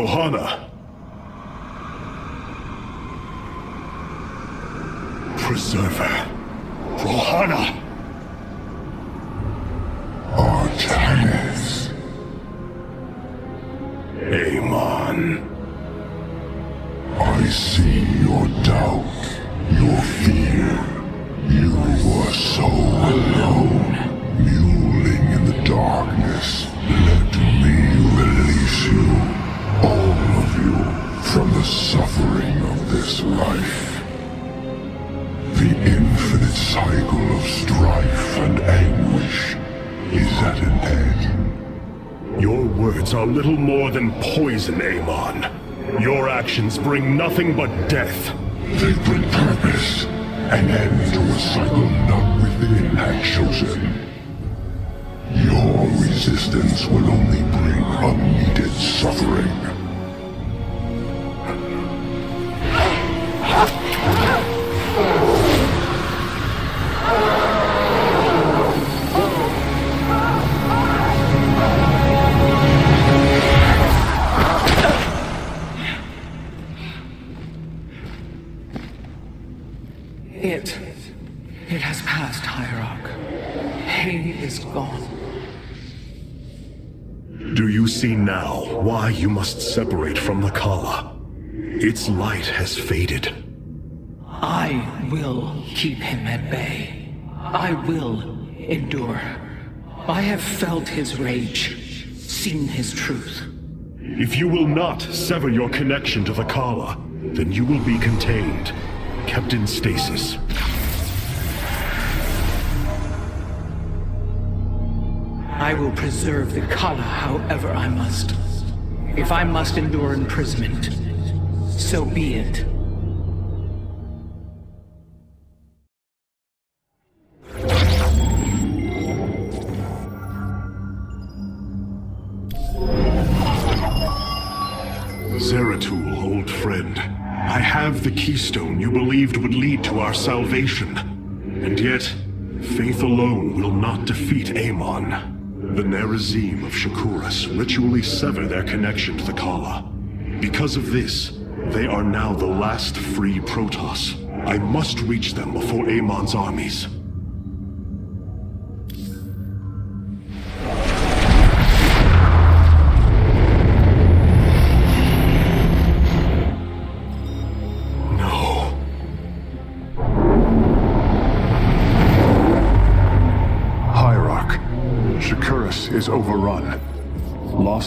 Rohana. Preserver. Rohana. Are little more than poison, Amon. Your actions bring nothing but death. They bring purpose, an end to a cycle none within had chosen. Your resistance will only bring unneeded suffering. See now why you must separate from the Khala? Its light has faded. I will keep him at bay. I will endure. I have felt his rage, seen his truth. If you will not sever your connection to the Khala, then you will be contained, kept in stasis. I will preserve the Khala however I must. If I must endure imprisonment, so be it. Zeratul, old friend, I have the keystone you believed would lead to our salvation. And yet, faith alone will not defeat Amon. The Nerazim of Shakuras ritually sever their connection to the Khala. Because of this, they are now the last free Protoss. I must reach them before Amon's armies.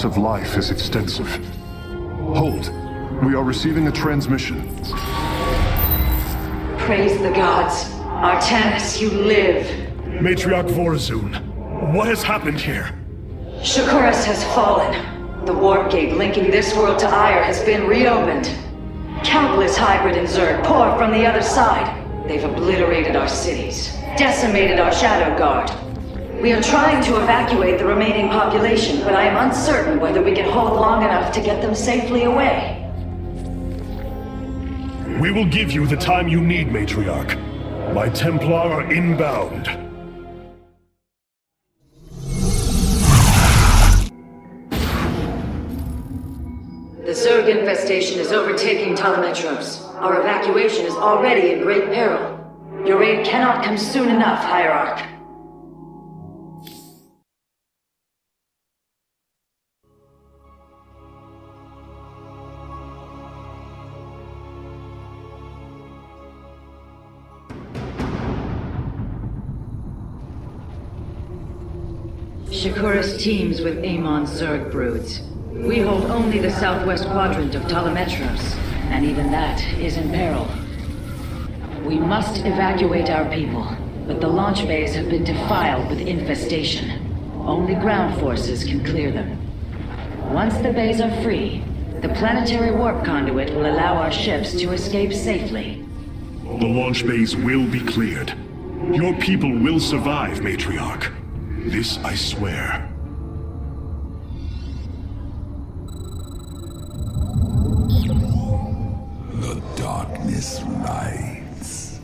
Loss of life is extensive. Hold. We are receiving a transmission. Praise the gods. Artanis, you live. Matriarch Vorazun, what has happened here? Shakuras has fallen. The warp gate linking this world to Aiur has been reopened. Countless hybrid and Zerg pour from the other side. They've obliterated our cities, decimated our Shadow Guard. We are trying to evacuate the remaining population, but I am uncertain whether we can hold long enough to get them safely away. We will give you the time you need, Matriarch. My Templar are inbound. The Zerg infestation is overtaking Talematros. Our evacuation is already in great peril. Your aid cannot come soon enough, Hierarch. Shakuras teems with Amon's Zerg broods. We hold only the southwest quadrant of Talematros, and even that is in peril. We must evacuate our people, but the launch bays have been defiled with infestation. Only ground forces can clear them. Once the bays are free, the planetary warp conduit will allow our ships to escape safely. The launch bays will be cleared. Your people will survive, Matriarch. This I swear. The darkness rides.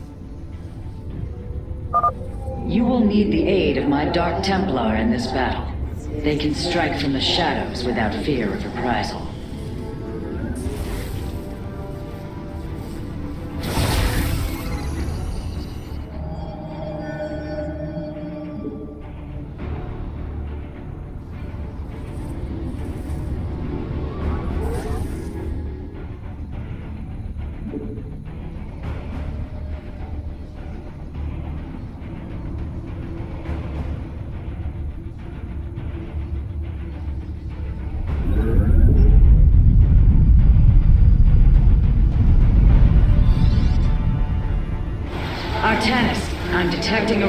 You will need the aid of my Dark Templar in this battle. They can strike from the shadows without fear of reprisal.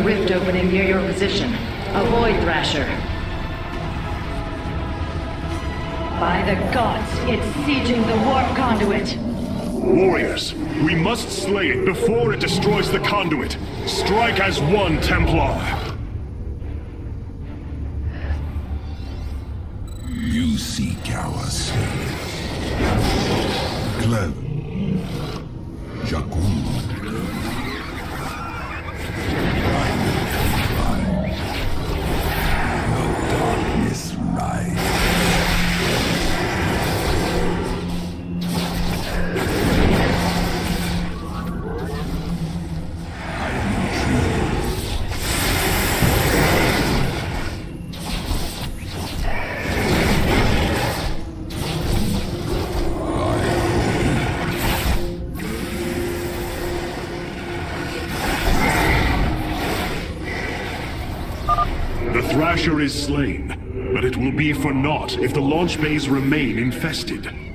Rift opening near your position. Avoid Thrasher. By the gods, it's sieging the warp conduit. Warriors, we must slay it before it destroys the conduit. Strike as one, Templar. You seek our slave. Clem. Jakku. The is slain, but it will be for naught if the launch bays remain infested.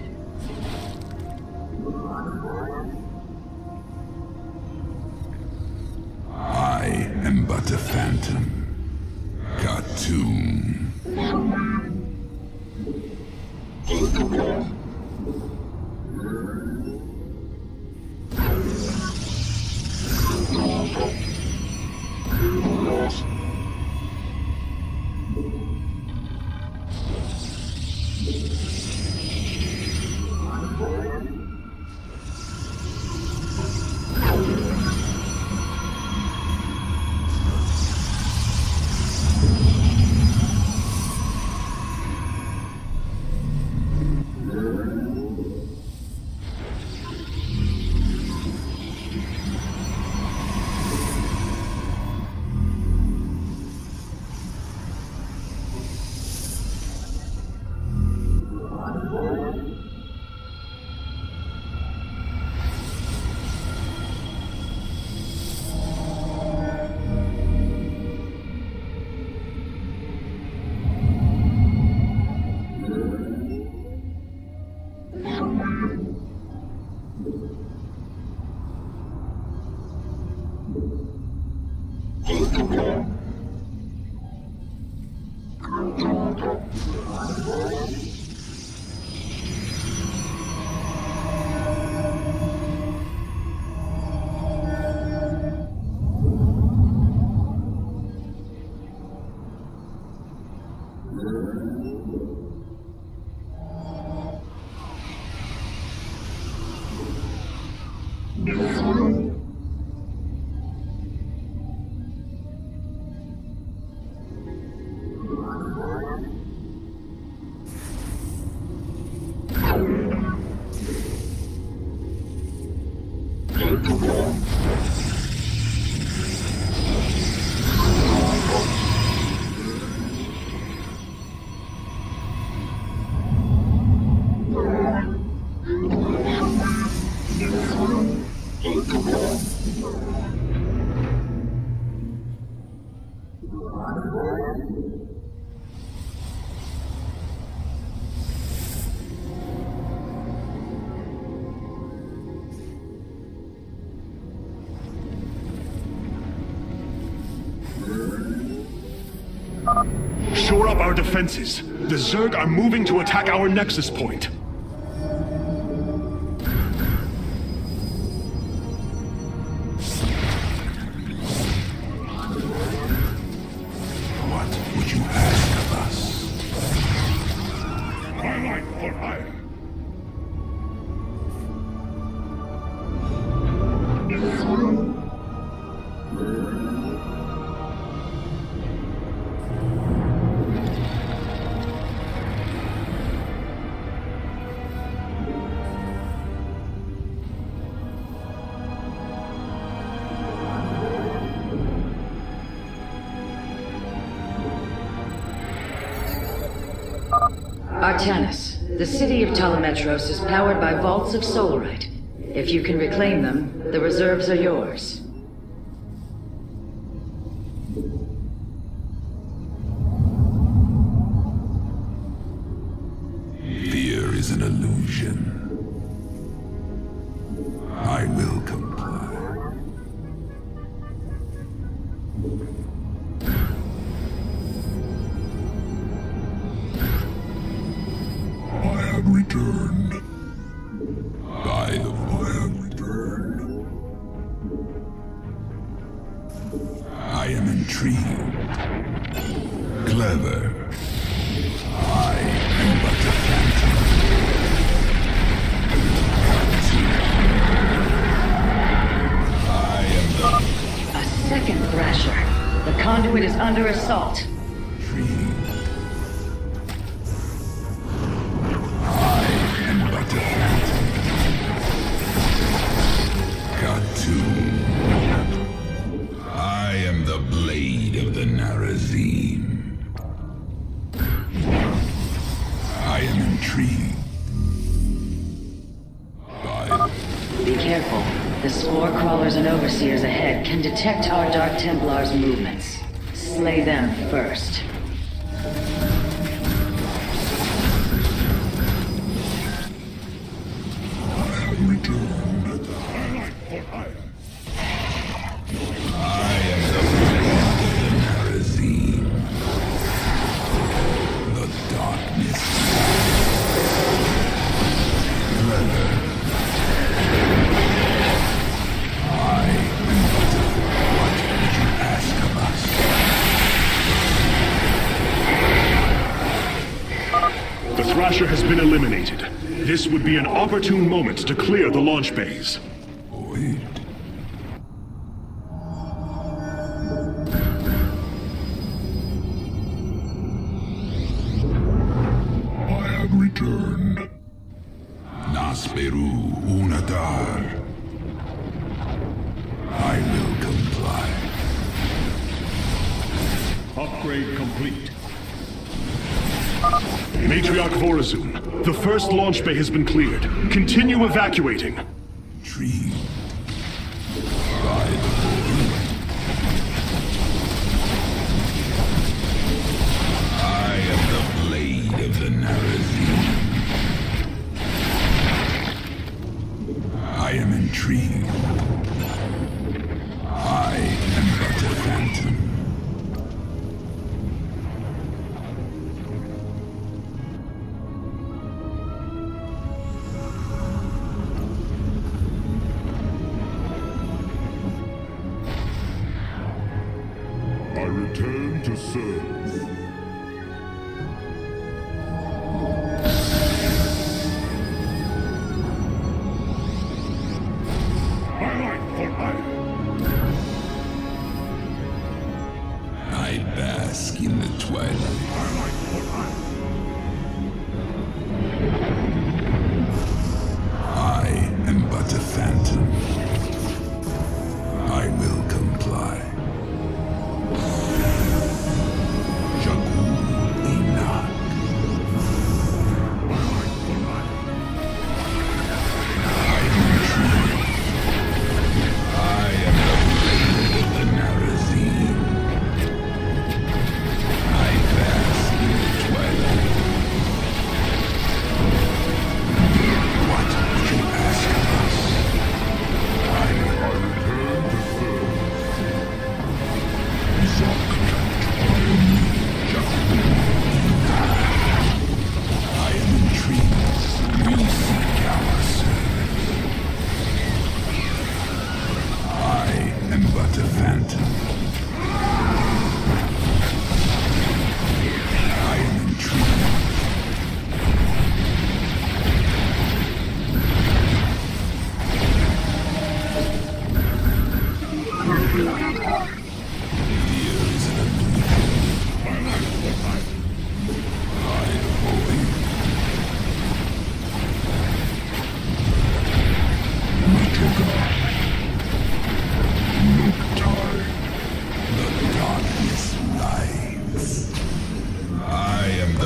Thank you. Shore up our defenses. The Zerg are moving to attack our nexus point. Artanis, the city of Talematros is powered by vaults of solarite. If you can reclaim them, the reserves are yours. tree. Clever. I am but a phantom. I am the... A second thrasher. The conduit is under assault. Careful. The spore crawlers and overseers ahead can detect our Dark Templars' movements. Slay them first. Been eliminated. This would be an opportune moment to clear the launch bays. Wait. Launch bay has been cleared. Continue evacuating. Tree. I am the blade of the Nerazim. I am intrigued.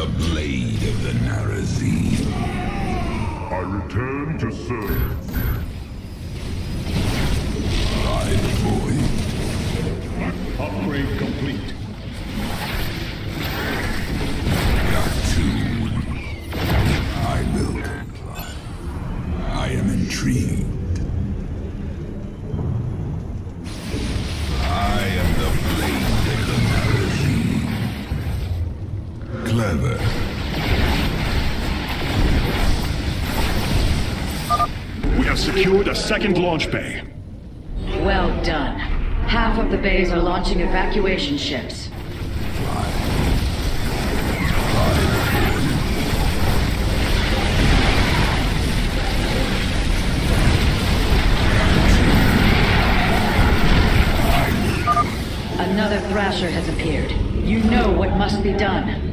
The blade of the Nerazim. I return to serve. Second launch bay. Well done. Half of the bays are launching evacuation ships. Another Thrasher has appeared. You know what must be done.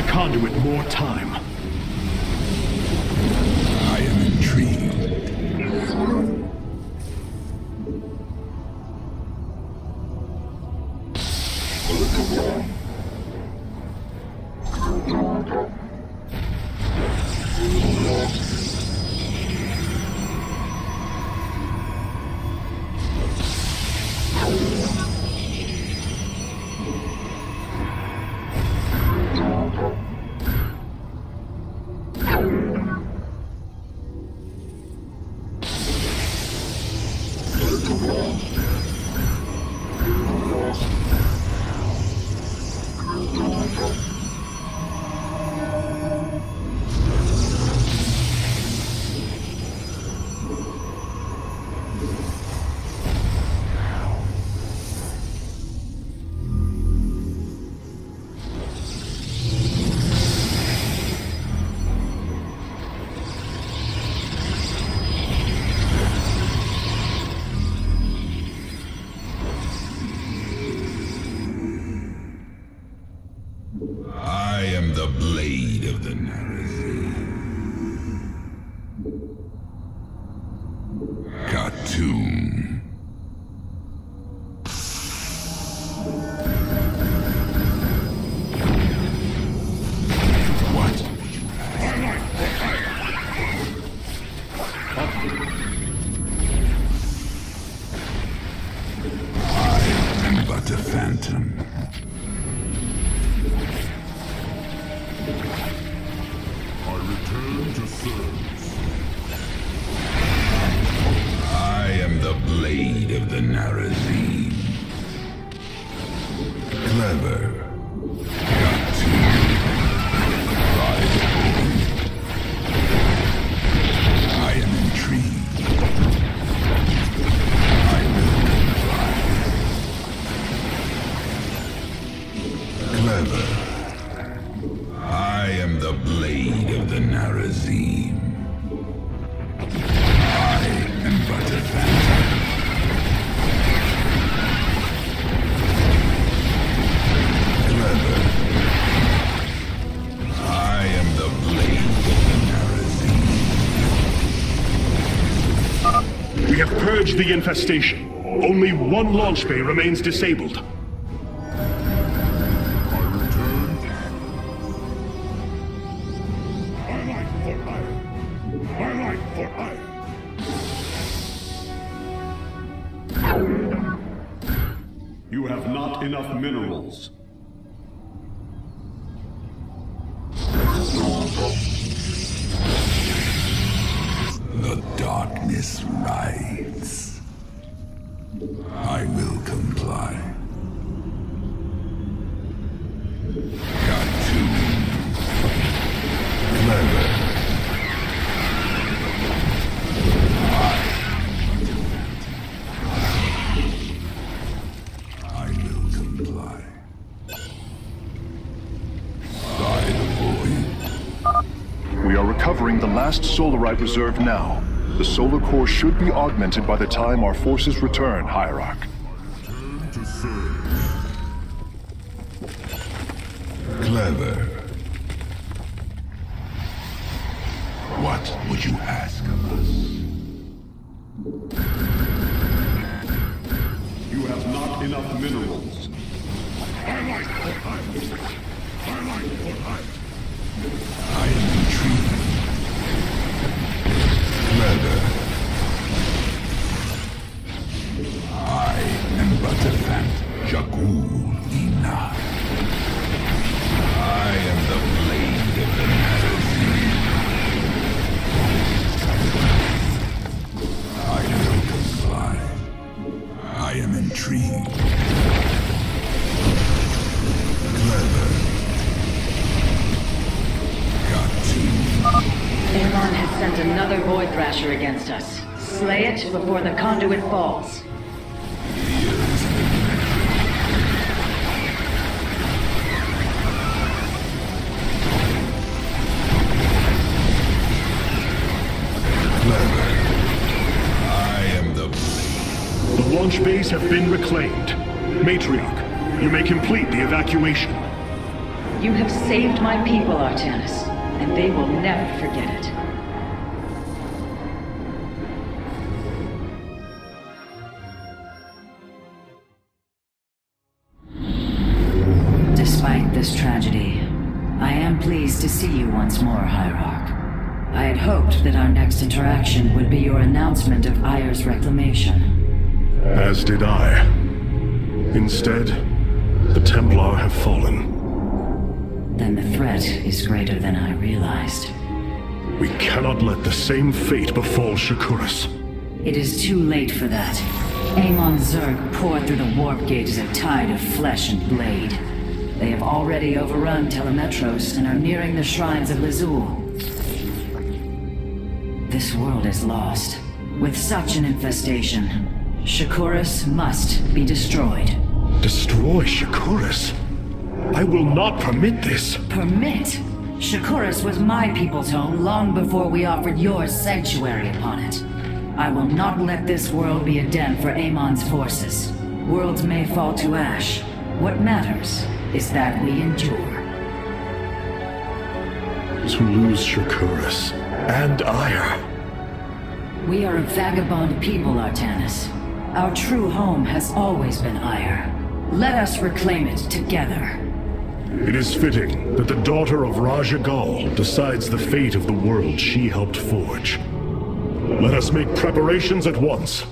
The conduit more time. I am intrigued. I phantom. The infestation. Only one launch bay remains disabled. The darkness rides. I will comply. Recovering last Solarite reserve now. The solar core should be augmented by the time our forces return, Hierarch. Return to serve. Clever. What would you ask of us? You have not enough minerals. I like for hire. I like for hire. I am intrigued. Clever. I am but a phantom. Jakul. I am the blade of the Nerazim. I will comply. I am intrigued. Clever. Got has sent another Void Thrasher against us. slay it before the conduit falls. I am the The launch bays have been reclaimed. Matriarch, you may complete the evacuation. You have saved my people, Artanis, and they will never forget it. Once more, Hierarch. I had hoped that our next interaction would be your announcement of Aiur's reclamation. As did I. Instead, the Templar have fallen. Then the threat is greater than I realized. We cannot let the same fate befall Shakuras. It is too late for that. Amon Zerg poured through the warp gate as a tide of flesh and blade. They have already overrun Talematros and are nearing the shrines of Lazul. This world is lost. With such an infestation, Shakuras must be destroyed. Destroy Shakuras? I will not permit this. Permit? Shakuras was my people's home long before we offered yours sanctuary upon it. I will not let this world be a den for Amon's forces. Worlds may fall to ash. What matters is that we endure. To lose Shakuras and Aiur. We are a vagabond people, Artanis. Our true home has always been Aiur. Let us reclaim it together. It is fitting that the daughter of Raszagal decides the fate of the world she helped forge. Let us make preparations at once.